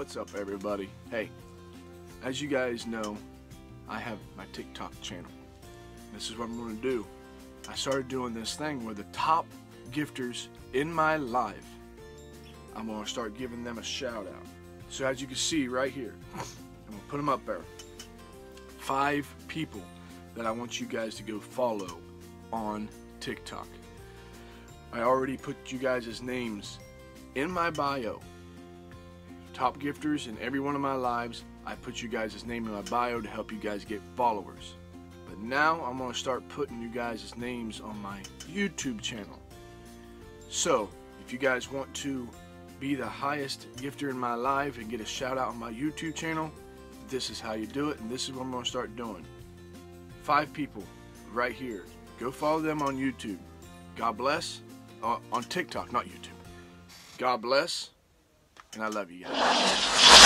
What's up, everybody? Hey, as you guys know, I have my TikTok channel. This is what I'm going to do. I started doing this thing where the top gifters in my life, I'm going to start giving them a shout out. So as you can see right here, I'm going to put them up there. Five people that I want you guys to go follow on TikTok. I already put you guys' names in my bio. Top gifters in every one of my lives. I put you guys' name in my bio to help you guys get followers. But now I'm going to start putting you guys' names on my YouTube channel. So, if you guys want to be the highest gifter in my life and get a shout out on my YouTube channel, this is how you do it and this is what I'm going to start doing. Five people right here. Go follow them on YouTube. God bless. Uh, on TikTok, not YouTube. God bless. And I love you guys.